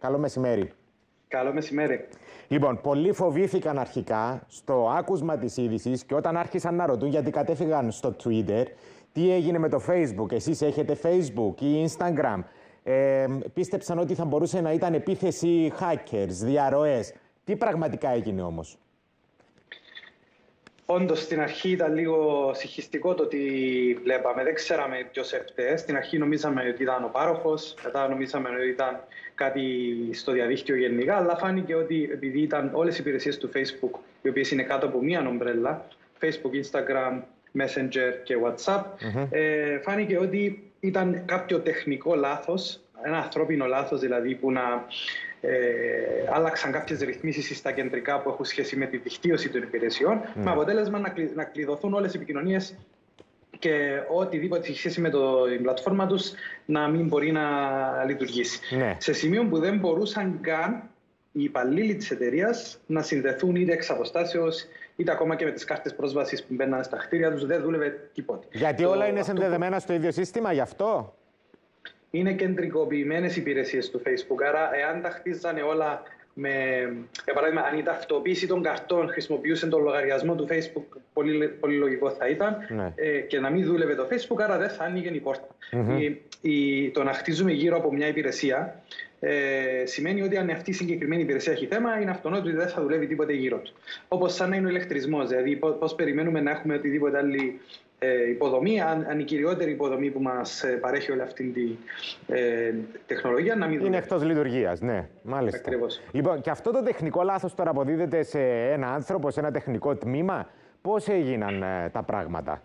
Καλό μεσημέρι. Καλό μεσημέρι. Λοιπόν, πολλοί φοβήθηκαν αρχικά στο άκουσμα της είδησης και όταν άρχισαν να ρωτούν γιατί κατέφυγαν στο Twitter, τι έγινε με το Facebook, εσείς έχετε Facebook ή Instagram; Ε, πίστεψαν ότι θα μπορούσε να ήταν επίθεση hackers, διαρροές. Τι πραγματικά έγινε όμως; Όντως στην αρχή ήταν λίγο συγχυστικό το ότι βλέπαμε. Δεν ξέραμε ποιος έφταιγε. Στην αρχή νομίζαμε ότι ήταν ο πάροχος, μετά νομίζαμε ότι ήταν κάτι στο διαδίκτυο γενικά. Αλλά φάνηκε ότι επειδή ήταν όλες οι υπηρεσίες του Facebook, οι οποίες είναι κάτω από μία νομπρέλα, Facebook, Instagram, Messenger και WhatsApp, ε, φάνηκε ότι ήταν κάποιο τεχνικό λάθος, ένα ανθρώπινο λάθος δηλαδή που να ε, άλλαξαν κάποιες ρυθμίσεις στα κεντρικά που έχουν σχέση με τη δικτύωση των υπηρεσιών, ναι. με αποτέλεσμα να, κλει, να κλειδωθούν όλες οι επικοινωνίες και οτιδήποτε έχει σχέση με το, την πλατφόρμα τους να μην μπορεί να λειτουργήσει. Ναι. Σε σημείο που δεν μπορούσαν καν οι υπαλλήλοι της εταιρείας να συνδεθούν είτε εξ αποστάσεως είτε ακόμα και με τις κάρτες πρόσβασης που μπαίναν στα κτίρια τους, δεν δούλευε τίποτα. Γιατί το, όλα είναι συνδεδεμένα στο ίδιο σύστημα, γι' αυτό; Είναι κεντρικοποιημένες υπηρεσίες του Facebook. Άρα, εάν τα χτίζανε όλα με, για παράδειγμα, αν η ταυτοποίηση των καρτών χρησιμοποιούσε τον λογαριασμό του Facebook, πολύ, πολύ λογικό θα ήταν, ναι. ε, και να μην δούλευε το Facebook, άρα δεν θα άνοιγε η πόρτα. Mm-hmm. Η, η, το να χτίζουμε γύρω από μια υπηρεσία ε, σημαίνει ότι αν αυτή η συγκεκριμένη υπηρεσία έχει θέμα, είναι αυτονόητο ότι δεν θα δουλεύει τίποτε γύρω του. Όπως σαν να είναι ο ηλεκτρισμός. Δηλαδή, πώς περιμένουμε να έχουμε οτιδήποτε άλλη ε, υποδομή, αν, αν η κυριότερη υποδομή που μας ε, παρέχει όλη αυτή τη ε, τεχνολογία να μην Είναι εκτός λειτουργίας, ναι, μάλιστα. Ακριβώς. Λοιπόν, και αυτό το τεχνικό λάθος τώρα αποδίδεται σε ένα άνθρωπο, σε ένα τεχνικό τμήμα. Πώς έγιναν τα πράγματα,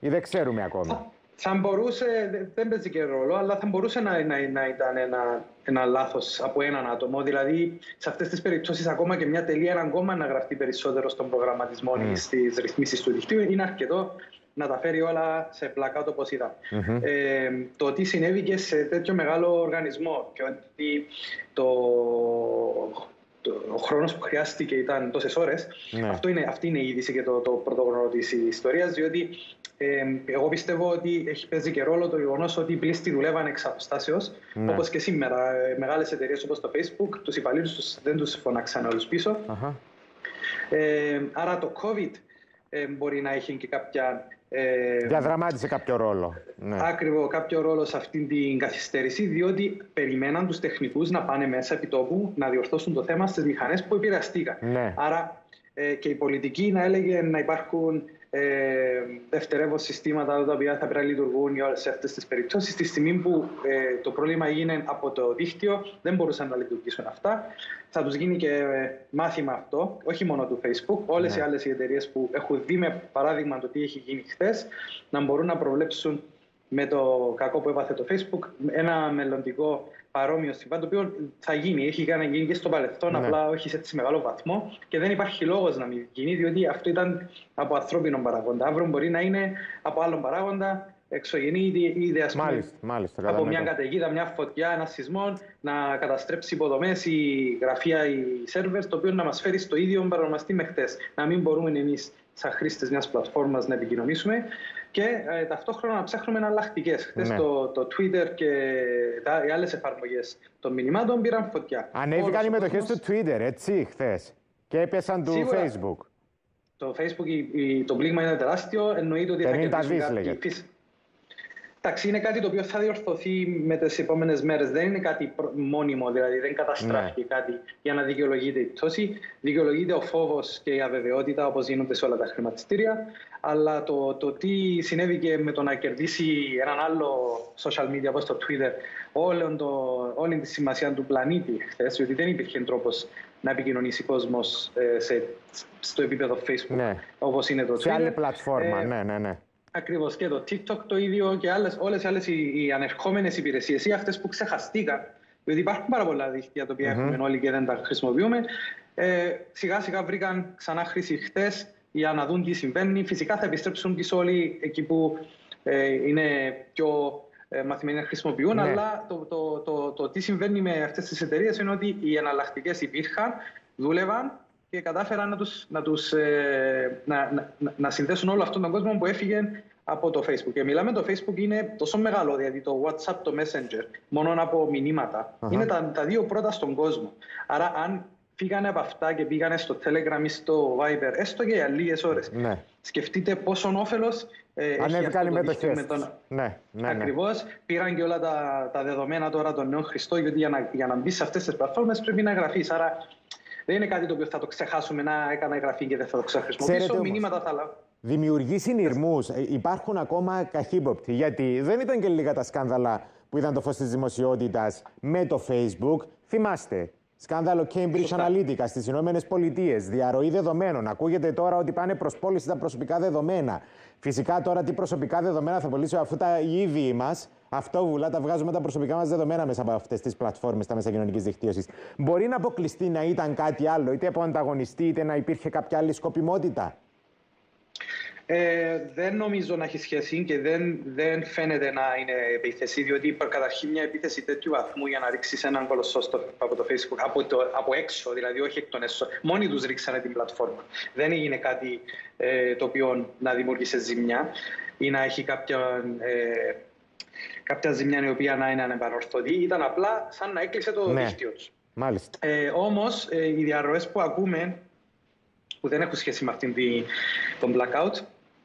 ή δεν ξέρουμε ακόμη. Θα μπορούσε, δεν παίζει και ρόλο, αλλά θα μπορούσε να, να, να ήταν ένα, ένα λάθος από έναν άτομο. Δηλαδή, σε αυτές τις περιπτώσεις, ακόμα και μια τελεία, έναν κόμμα να γραφτεί περισσότερο στον προγραμματισμό ή στι ρυθμίσει του δικτύου, είναι αρκετό να τα φέρει όλα σε πλακά όπως είδα. Ε, το τι συνέβη και σε τέτοιο μεγάλο οργανισμό και ότι το, το, ο χρόνος που χρειάστηκε ήταν τόσες ώρες, ναι. αυτό είναι, αυτή είναι η είδηση και το, το πρωτόγνωρο της ιστορίας, διότι ε, εγώ πιστεύω ότι έχει παίζει και ρόλο το γεγονός ότι οι πλήστοι δουλεύαν εξ αποστάσεως, ναι. όπως και σήμερα. Ε, Μεγάλες εταιρείες όπως το Facebook, τους υπαλλήλους τους δεν τους φωνάξαν όλους πίσω. Ε, άρα το COVID ε, μπορεί να έχει και κάποια ε, Διαδραμάτισε κάποιο ρόλο. Ναι. Ακριβώς, κάποιο ρόλο σε αυτήν την καθυστέρηση, διότι περιμέναν τους τεχνικούς να πάνε μέσα επί τόπου να διορθώσουν το θέμα στις μηχανές που επηρεαστήκαν. Ναι. Άρα ε, και η πολιτική να έλεγε να υπάρχουν ε, δευτερεύον συστήματα τα οποία θα πρέπει να λειτουργούν σε αυτές τις περιπτώσεις. Στη στιγμή που ε, το πρόβλημα έγινε από το δίκτυο, δεν μπορούσαν να λειτουργήσουν αυτά. Θα τους γίνει και ε, μάθημα αυτό, όχι μόνο του Facebook. Όλες ναι. οι άλλε εταιρείες που έχουν δει με παράδειγμα το τι έχει γίνει χθες, να μπορούν να προβλέψουν με το κακό που έπαθε το Facebook ένα μελλοντικό παρόμοιο συμβάν, το οποίο θα γίνει. Έχει γίνει και στο παρελθόν, ναι. απλά όχι σε έτσι μεγάλο βαθμό και δεν υπάρχει λόγος να μην γίνει, διότι αυτό ήταν από ανθρώπινο παράγοντα. Αύριο μπορεί να είναι από άλλον παράγοντα, εξωγενή ή ας μάλιστα, μάλιστα, από μια καταιγίδα, μια φωτιά, ένα σεισμό, να καταστρέψει υποδομές, η γραφεία, οι σερβερ, το οποίο να μας φέρει στο ίδιο παρονομαστή με χτες. Να μην μπορούμε εμείς, σαν χρήστες μιας πλατφόρμας, να επικοινωνήσουμε και ε, ταυτόχρονα να ψάχνουμε εναλλακτικές. Χθες ναι. το, το Twitter και τα, οι άλλες εφαρμογές των μηνυμάτων πήραν φωτιά. Ανέβηκαν οι μετοχές του Twitter, έτσι, χθες. Και έπεσαν του Facebook. Το Facebook, το πλήγμα είναι τεράστιο. Εννοείται ότι θα κερδίσουν Εντάξει, είναι κάτι το οποίο θα διορθωθεί με τις επόμενες μέρες. Δεν είναι κάτι μόνιμο, δηλαδή δεν καταστράφηκε ναι. κάτι για να δικαιολογείται η πτώση. Δικαιολογείται ο φόβος και η αβεβαιότητα, όπως γίνονται σε όλα τα χρηματιστήρια. Αλλά το, το τι συνέβη και με το να κερδίσει έναν άλλο social media όπως το Twitter όλη, το, όλη τη σημασία του πλανήτη χθες, διότι δεν υπήρχε τρόπος να επικοινωνήσει ο κόσμος ε, στο επίπεδο Facebook ναι. όπως είναι το Twitter. Σε άλλη πλατφόρμα, ε, ναι, ναι, ναι. Ακριβώς και το TikTok το ίδιο και όλες όλες, όλες οι, οι ανερχόμενες υπηρεσίες ή αυτές που ξεχαστήκαν. Διότι υπάρχουν πάρα πολλά δίκτυα τα οποία mm-hmm. έχουμε όλοι και δεν τα χρησιμοποιούμε. Ε, σιγά σιγά βρήκαν ξανά χρήση χτες για να δουν τι συμβαίνει. Φυσικά θα επιστρέψουν πίσω όλοι εκεί που ε, είναι πιο ε, μαθημένοι να χρησιμοποιούν. Ναι. Αλλά το, το, το, το, τι συμβαίνει με αυτές τις εταιρείες είναι ότι οι εναλλακτικές υπήρχαν, δούλευαν και κατάφεραν να, τους, να, τους, ε, να, να, να, συνδέσουν όλο αυτόν τον κόσμο που έφυγε από το Facebook. Και μιλάμε το Facebook είναι τόσο μεγάλο, δηλαδή το WhatsApp, το Messenger, μόνο από μηνύματα. Είναι τα, τα δύο πρώτα στον κόσμο. Άρα, αν φύγανε από αυτά και πήγανε στο Telegram ή στο Viber, έστω και για λίγε ώρες. Ναι. Σκεφτείτε πόσο όφελος ε, Ανέβηκαν οι μετοχέ. Τον... Ναι, ναι, ναι. Ακριβώς. Πήραν και όλα τα, τα δεδομένα τώρα των νέων χρηστών, γιατί για να, για να μπεις σε αυτές τις πλατφόρμες πρέπει να εγγραφεί. Άρα δεν είναι κάτι το οποίο θα το ξεχάσουμε να έκανα εγγραφή και δεν θα το ξεχρησιμοποιήσω. Μηνύματα θα λάβω. Δημιουργεί συνειρμούς. Ε, υπάρχουν ακόμα καχύποπτοι. Γιατί δεν ήταν και λίγα τα σκάνδαλα που ήταν το φως της δημοσιότητας με το Facebook. Θυμάστε, Σκάνδαλο Cambridge Analytica στις Ηνωμένες Πολιτείες. Διαρροή δεδομένων. Ακούγεται τώρα ότι πάνε προς πώληση τα προσωπικά δεδομένα. Φυσικά τώρα τι προσωπικά δεδομένα θα πωλήσω αφού τα ίδιοι μας αυτόβουλα τα βγάζουμε τα προσωπικά μας δεδομένα μέσα από αυτές τις πλατφόρμες, τα μέσα κοινωνικής δικτύωσης. Μπορεί να αποκλειστεί να ήταν κάτι άλλο, είτε από ανταγωνιστή, είτε να υπήρχε κάποια άλλη σκοπιμότητα; Ε, δεν νομίζω να έχει σχέση και δεν, δεν φαίνεται να είναι επίθεση, διότι καταρχήν μια επίθεση τέτοιου βαθμού για να ρίξεις έναν κολοσσό από το Facebook, από, το, από έξω, δηλαδή όχι εκ των έσω. Μόνοι τους ρίξανε την πλατφόρμα. Δεν έγινε κάτι ε, το οποίο να δημιούργησε ζημιά ή να έχει κάποια, ε, κάποια ζημιά η οποία να είναι ανεπανορθωτή. Ήταν απλά σαν να έκλεισε το ναι. δίκτυο τους. Μάλιστα. Ε, Όμως, ε, οι διαρροές που ακούμε που δεν έχουν σχέση με αυτήν τον blackout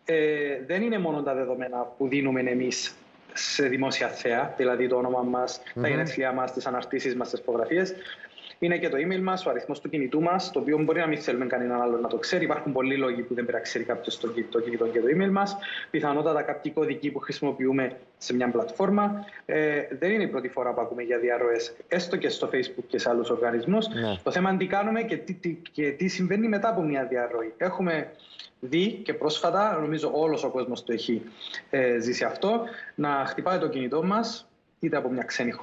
ε, δεν είναι μόνο τα δεδομένα που δίνουμε εμείς σε δημόσια θέα, δηλαδή το όνομα μας, mm-hmm. τα γενέθλιά μας, τις αναρτήσεις μας, τις φωτογραφίες. Είναι και το email μας, ο αριθμός του κινητού μας, το οποίο μπορεί να μην θέλουμε κανέναν άλλο να το ξέρει. Υπάρχουν πολλοί λόγοι που δεν πρέπει να ξέρει κάποιος το, το κινητό και το email μας. Πιθανότατα κάποιοι κωδικοί που χρησιμοποιούμε σε μια πλατφόρμα. Ε, δεν είναι η πρώτη φορά που ακούμε για διαρροές, έστω και στο Facebook και σε άλλους οργανισμούς. Ναι. Το θέμα είναι τι κάνουμε και τι, τι, και τι συμβαίνει μετά από μια διαρροή. Έχουμε δει και πρόσφατα, νομίζω όλος ο κόσμος το έχει ε, ζήσει αυτό, να χτυπάει το κινητό μας είτε από μια ξένη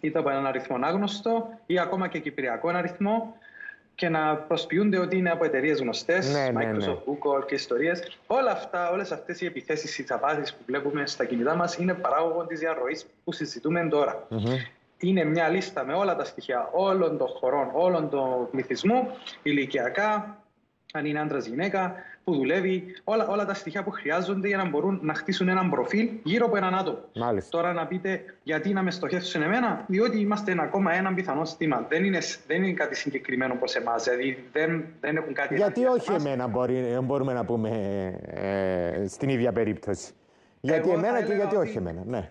είτε από έναν αριθμό άγνωστο ή ακόμα και κυπριακό αριθμό και να προσποιούνται ότι είναι από εταιρείες γνωστές, ναι, ναι, Microsoft, ναι. Google και ιστορίες. Όλα αυτά, όλες αυτές οι επιθέσεις, οι απάτη που βλέπουμε στα κινητά μας είναι παράγωγο της διαρροής που συζητούμε τώρα. Είναι μια λίστα με όλα τα στοιχεία όλων των χωρών, όλων των πληθυσμού, ηλικιακά, αν είναι άντρας γυναίκα, που δουλεύει, όλα, όλα τα στοιχεία που χρειάζονται για να μπορούν να χτίσουν έναν προφίλ γύρω από έναν άτομο. Μάλιστα. Τώρα να πείτε γιατί να με στοχεύσουν εμένα, διότι είμαστε ένα ακόμα έναν πιθανό στήμα. Δεν είναι, δεν είναι κάτι συγκεκριμένο προς εμάς. Δηλαδή δεν, δεν έχουν κάτι. Γιατί όχι εμένα, μπορεί, μπορούμε να πούμε ε, στην ίδια περίπτωση. Γιατί εμένα και γιατί όχι εμένα. Ναι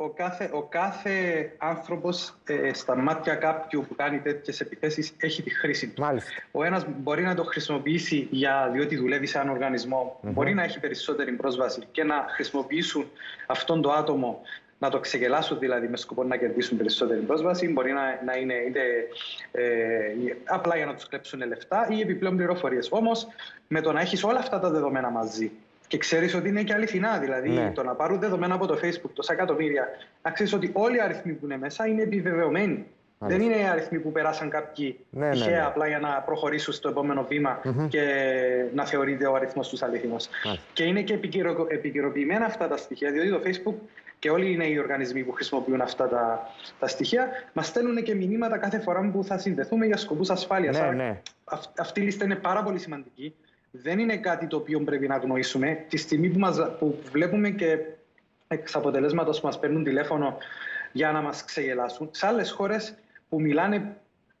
ο κάθε, ο κάθε άνθρωπος ε, στα μάτια κάποιου που κάνει τέτοιες επιθέσεις έχει τη χρήση του. Μάλιστα. Ο ένας μπορεί να το χρησιμοποιήσει για, διότι δουλεύει σε έναν οργανισμό, μπορεί να έχει περισσότερη πρόσβαση και να χρησιμοποιήσουν αυτόν το άτομο να το ξεγελάσουν δηλαδή με σκοπό να κερδίσουν περισσότερη πρόσβαση. Μπορεί να, να είναι είτε ε, απλά για να τους κλέψουν λεφτά ή επιπλέον πληροφορίες. Όμως με το να έχεις όλα αυτά τα δεδομένα μαζί, και ξέρεις ότι είναι και αληθινά. Δηλαδή, ναι. το να πάρουν δεδομένα από το Facebook τόσα εκατομμύρια, να ξέρεις ότι όλοι οι αριθμοί που είναι μέσα είναι επιβεβαιωμένοι. Δεν είναι οι αριθμοί που περάσαν κάποιοι ναι, ναι τυχαία ναι, απλά για να προχωρήσουν στο επόμενο και να θεωρείται ο αριθμός τους αληθινός. Και είναι και επικαιροποιημένα αυτά τα στοιχεία, διότι το Facebook και όλοι είναι οι οργανισμοί που χρησιμοποιούν αυτά τα, τα στοιχεία, μας στέλνουν και μηνύματα κάθε φορά που θα συνδεθούμε για σκοπούς ασφάλειας. Ναι, ναι. Αυτή η λίστα είναι πάρα πολύ σημαντική δεν είναι κάτι το οποίο πρέπει να γνωρίσουμε. Τη στιγμή που, μας, που βλέπουμε και εξ αποτελέσματος που μας παίρνουν τηλέφωνο για να μας ξεγελάσουν, σε άλλες χώρες που μιλάνε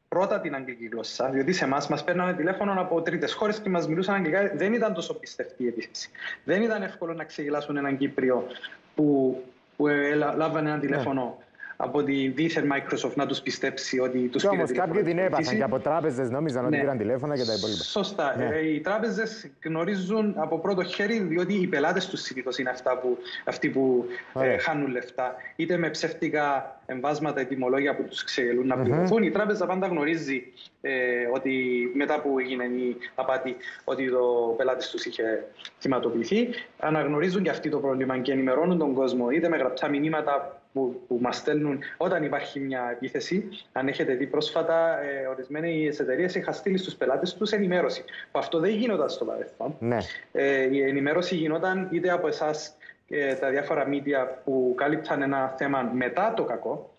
πρώτα την αγγλική γλώσσα, διότι σε εμάς μας παίρνανε τηλέφωνο από τρίτες χώρες και μας μιλούσαν αγγλικά, δεν ήταν τόσο πιστευτή η επίθεση. Δεν ήταν εύκολο να ξεγελάσουν έναν Κύπριο που, που λάβανε ένα ναι. τηλέφωνο από τη δίθεν Microsoft να τους πιστέψει ότι τους πήρε Όμως κάποιοι την έπαθαν και από τράπεζες νόμιζαν ότι ναι. πήραν τηλέφωνα και τα υπόλοιπα. Σωστά. Ναι. Ε, οι τράπεζες γνωρίζουν από πρώτο χέρι, διότι οι πελάτες τους συνήθως είναι αυτά που, αυτοί που ε, χάνουν λεφτά. Είτε με ψεύτικα εμβάσματα, ετοιμολόγια που τους ξεγελούν να πληρωθούν. Mm-hmm. Η τράπεζα πάντα γνωρίζει ε, ότι μετά που έγινε η απάτη, ότι το πελάτης τους είχε θυματοποιηθεί. Αναγνωρίζουν και αυτοί το πρόβλημα και ενημερώνουν τον κόσμο είτε με γραπτά μηνύματα που, που μας στέλνουν όταν υπάρχει μια επίθεση. Αν έχετε δει πρόσφατα, ε, ορισμένε εταιρείε είχαν στείλει στους πελάτες τους ενημέρωση. Που αυτό δεν γινόταν στο παρελθόν. Ναι. Ε, η ενημέρωση γινόταν είτε από εσάς και τα διάφορα media που κάλυψαν ένα θέμα μετά το κακό.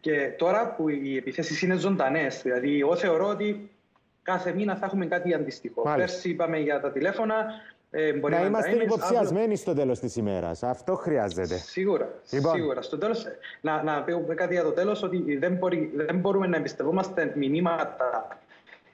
Και τώρα που οι επιθέσεις είναι ζωντανές, δηλαδή, εγώ θεωρώ ότι κάθε μήνα θα έχουμε κάτι αντίστοιχο. Πέρσι είπαμε για τα τηλέφωνα, Ε, να, να είμαστε υποψιασμένοι αύριο... στο τέλος της ημέρας. Αυτό χρειάζεται. Σίγουρα. Λοιπόν. Σίγουρα. Στο τέλος, να, να πούμε κάτι για το τέλος, ότι δεν, μπορεί, δεν μπορούμε να εμπιστευόμαστε μηνύματα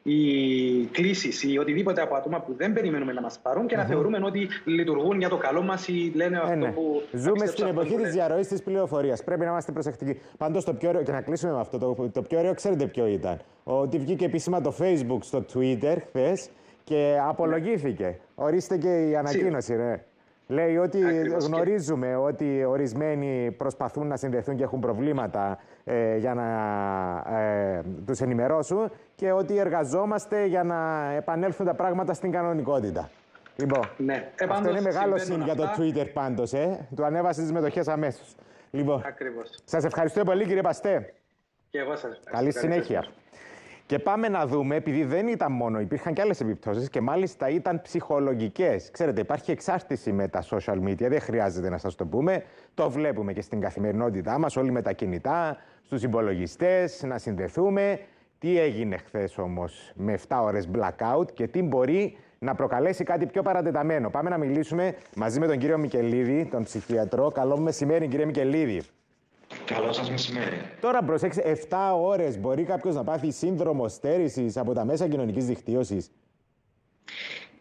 οι κλήσεις ή οτιδήποτε από άτομα που δεν περιμένουμε να μας πάρουν και να θεωρούμε ότι λειτουργούν για το καλό μας ή λένε αυτό ναι. που. Ζούμε στην εποχή της διαρροής της πληροφορίας. Πρέπει να είμαστε προσεκτικοί. Πάντως το πιο ωραίο, και να κλείσουμε με αυτό, το, το πιο ωραίο ξέρετε ποιο ήταν. Ότι βγήκε επίσημα το Facebook στο Twitter χθες και απολογήθηκε. Ορίστε και η ανακοίνωση, ναι. Λέει ότι γνωρίζουμε ότι ορισμένοι προσπαθούν να συνδεθούν και έχουν προβλήματα ε, για να ε, τους ενημερώσουν και ότι εργαζόμαστε για να επανέλθουν τα πράγματα στην κανονικότητα. Λοιπόν, ναι. Ε, αυτό είναι μεγάλο συν για το Twitter πάντως, ε. Του ανέβασε τις μετοχές αμέσως. Λοιπόν, Ακριβώς. σας ευχαριστώ πολύ κύριε Παστέ. Και εγώ σας ευχαριστώ. Καλή συνέχεια. Και πάμε να δούμε, επειδή δεν ήταν μόνο, υπήρχαν και άλλες επιπτώσεις και μάλιστα ήταν ψυχολογικές. Ξέρετε, υπάρχει εξάρτηση με τα social media, δεν χρειάζεται να σας το πούμε. Το βλέπουμε και στην καθημερινότητά μας, όλοι με τα κινητά, στους υπολογιστές, να συνδεθούμε. Τι έγινε χθες όμως με 7 ώρες blackout και τι μπορεί να προκαλέσει κάτι πιο παρατεταμένο. Πάμε να μιλήσουμε μαζί με τον κύριο Μικελίδη, τον ψυχίατρο. Καλό μεσημέρι, κύριε Μικελίδη. Καλό σας μεσημέρι. Τώρα προσέξτε, 7 ώρες μπορεί κάποιος να πάθει σύνδρομο στέρησης από τα μέσα κοινωνικής δικτύωσης;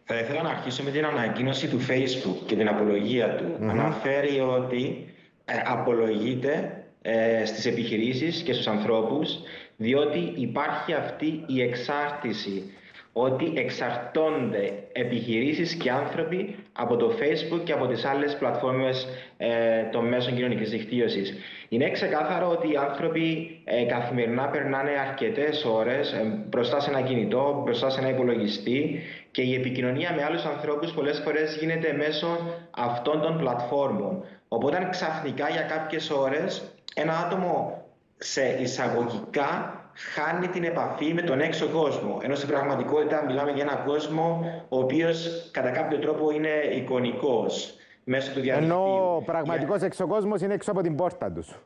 Θα ήθελα να αρχίσω με την ανακοίνωση του Facebook και την απολογία του. Αναφέρει ότι ε, απολογείται ε, στις επιχειρήσεις και στους ανθρώπους διότι υπάρχει αυτή η εξάρτηση ότι εξαρτώνται επιχειρήσεις και άνθρωποι από το Facebook και από τις άλλες πλατφόρμες ε, των μέσων κοινωνικής δικτύωσης. Είναι ξεκάθαρο ότι οι άνθρωποι ε, καθημερινά περνάνε αρκετές ώρες ε, μπροστά σε ένα κινητό, μπροστά σε ένα υπολογιστή και η επικοινωνία με άλλους ανθρώπους πολλές φορές γίνεται μέσω αυτών των πλατφόρμων. Οπότε ξαφνικά για κάποιες ώρες ένα άτομο σε εισαγωγικά χάνει την επαφή με τον έξω κόσμο. Ενώ στην πραγματικότητα μιλάμε για έναν κόσμο ο οποίος κατά κάποιο τρόπο είναι εικονικός μέσω του διαδικτύου. Ενώ ο πραγματικός για... εξωκόσμος είναι έξω από την πόρτα τους.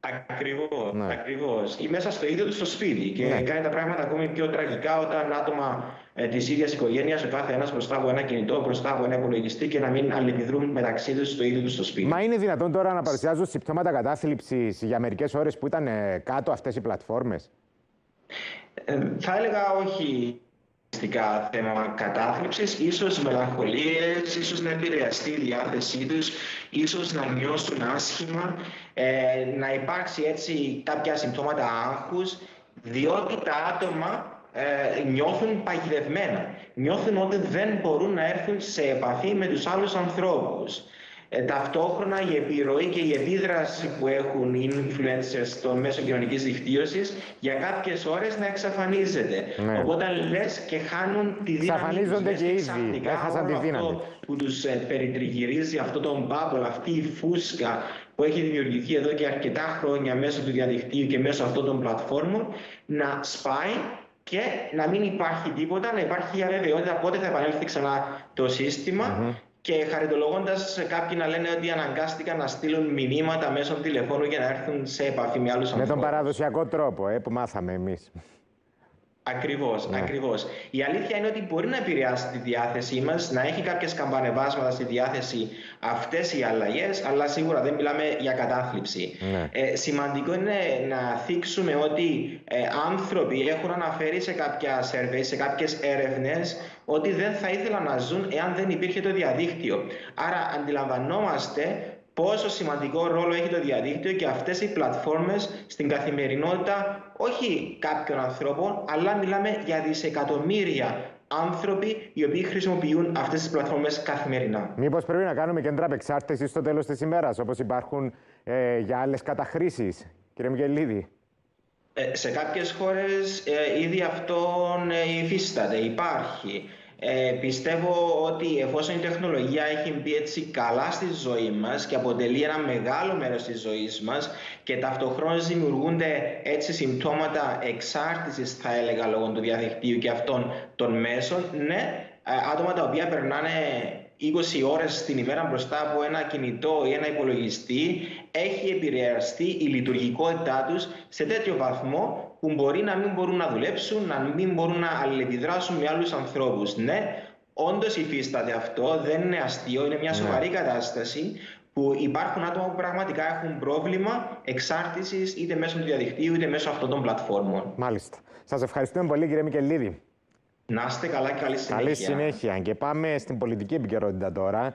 Ακριβώς. Ναι. Ακριβώς. Ή μέσα στο ίδιο του στο σπίτι. Και ναι. κάνει τα πράγματα ακόμη πιο τραγικά όταν άτομα ε, της ίδιας οικογένειας, ο κάθε ένας μπροστά από ένα κινητό, μπροστά από ένα υπολογιστή και να μην αλληλεπιδρούν μεταξύ τους στο ίδιο τους στο σπίτι. Μα είναι δυνατόν τώρα να παρουσιάζουν συμπτώματα κατάθλιψης για μερικές ώρες που ήταν ε, κάτω αυτές οι πλατφόρμες; Ε, θα έλεγα όχι θέμα κατάθλιψης, ίσως μελαγχολίες, ίσως να επηρεαστεί η διάθεσή τους, ίσως να νιώσουν άσχημα, ε, να υπάρξει έτσι κάποια συμπτώματα άγχους, διότι τα άτομα ε, νιώθουν παγιδευμένα. Νιώθουν ότι δεν μπορούν να έρθουν σε επαφή με τους άλλους ανθρώπους. Ε, ταυτόχρονα η επιρροή και η επίδραση που έχουν οι influencers στο μέσο κοινωνικής δικτύωσης για κάποιες ώρες να εξαφανίζεται. Ναι. Οπότε λες και χάνουν τη δύναμη Εξαφανίζονται και ήδη. Έχασαν τη δύναμη. Αυτό που τους ε, περιτριγυρίζει, αυτό το bubble, αυτή η φούσκα που έχει δημιουργηθεί εδώ και αρκετά χρόνια μέσω του διαδικτύου και μέσω αυτών των πλατφόρμων, να σπάει και να μην υπάρχει τίποτα, να υπάρχει η αβεβαιότητα πότε θα επανέλθει ξανά το συστημα και χαριτολογώντας κάποιοι να λένε ότι αναγκάστηκαν να στείλουν μηνύματα μέσω τηλεφώνου για να έρθουν σε επαφή με άλλους ανθρώπου. Με τον παραδοσιακό τρόπο ε, που μάθαμε εμείς. Ακριβώς, ναι. ακριβώς. Η αλήθεια είναι ότι μπορεί να επηρεάσει τη διάθεσή μας, να έχει κάποια καμπανεβάσματα στη διάθεση αυτές οι αλλαγές, αλλά σίγουρα δεν μιλάμε για κατάθλιψη. Ναι. Ε, σημαντικό είναι να θίξουμε ότι ε, άνθρωποι έχουν αναφέρει σε κάποια survey, σε κάποιες έρευνες, ότι δεν θα ήθελαν να ζουν εάν δεν υπήρχε το διαδίκτυο. Άρα αντιλαμβανόμαστε πόσο σημαντικό ρόλο έχει το διαδίκτυο και αυτές οι πλατφόρμες στην καθημερινότητα όχι κάποιων ανθρώπων, αλλά μιλάμε για δισεκατομμύρια άνθρωποι οι οποίοι χρησιμοποιούν αυτές τις πλατφόρμες καθημερινά. Μήπως πρέπει να κάνουμε κέντρα απεξάρτησης στο τέλος της ημέρας, όπως υπάρχουν ε, για άλλες καταχρήσεις, κύριε Μιγελίδη; Ε, σε κάποιες χώρες ε, ήδη αυτόν ε, υφίσταται, υπάρχει. Ε, πιστεύω ότι εφόσον η τεχνολογία έχει μπει έτσι καλά στη ζωή μας και αποτελεί ένα μεγάλο μέρος της ζωής μας και ταυτοχρόνως δημιουργούνται έτσι συμπτώματα εξάρτησης θα έλεγα λόγω του διαδικτύου και αυτών των μέσων, ναι, ε, άτομα τα οποία περνάνε 20 ώρες την ημέρα μπροστά από ένα κινητό ή ένα υπολογιστή έχει επηρεαστεί η λειτουργικότητά τους σε τέτοιο βαθμό που μπορεί να μην μπορούν να δουλέψουν, να μην μπορούν να αλληλεπιδράσουν με άλλους ανθρώπους. Ναι, όντως υφίσταται αυτό, δεν είναι αστείο, είναι μια ναι. σοβαρή κατάσταση που υπάρχουν άτομα που πραγματικά έχουν πρόβλημα εξάρτησης είτε μέσω του διαδικτύου είτε μέσω αυτών των πλατφόρμων. Μάλιστα. Σας ευχαριστούμε πολύ κύριε Μικελίδη. Να είστε καλά και καλή συνέχεια. Καλή συνέχεια. Και πάμε στην πολιτική επικαιρότητα τώρα.